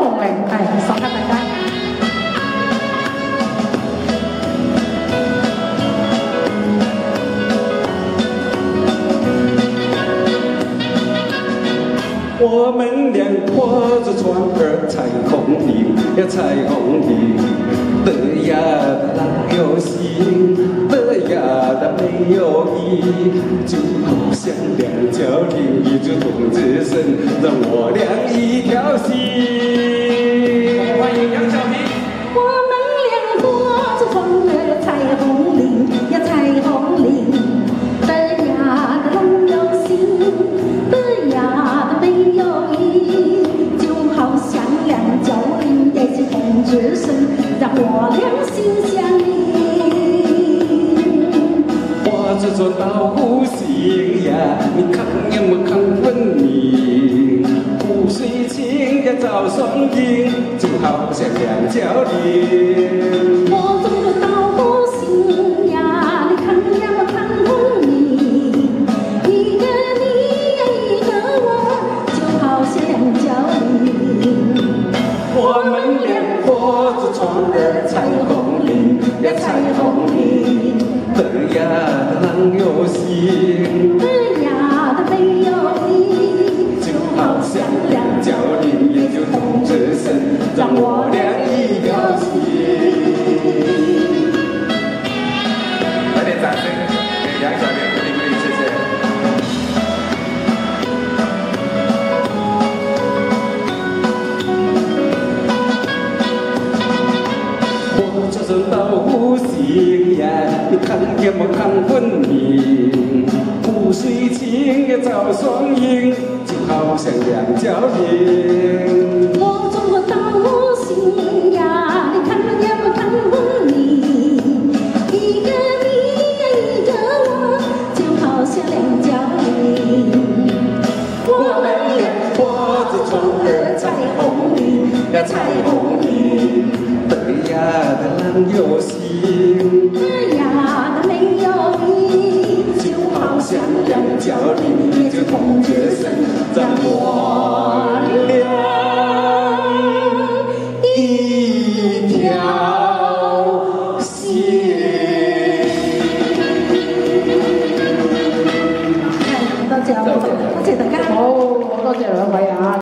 梦嘞，哎，送给大家。我们俩拖着船儿彩虹里呀彩虹里，得呀的哪有心，没有意，就好像两条另一只同志身，让我俩一条心。我这座岛弧形呀，你看有没看分明？湖水清呀照双影，就好像两角林。我中的道不行呀，你看呀我看分明，一个你呀一个我，就好像两角林。我们俩拖着船儿彩虹里呀彩虹里，得呀的郎有心，得呀的没有你，就好像两角林，也就同志身，让我俩一条心。来点掌声给杨小平鼓励鼓励，谢谢。我这是老虎形呀，看见没看分明？湖水清也照双影，就好像两角林。我呀，你看见我看分明，一个你呀一个我，就好像两角林。我们俩拖着船儿彩虹里呀彩虹里，得呀的郎有心，向两角里就同结成，将我俩一条心。大家，不不谢大家，好好多谢两位啊。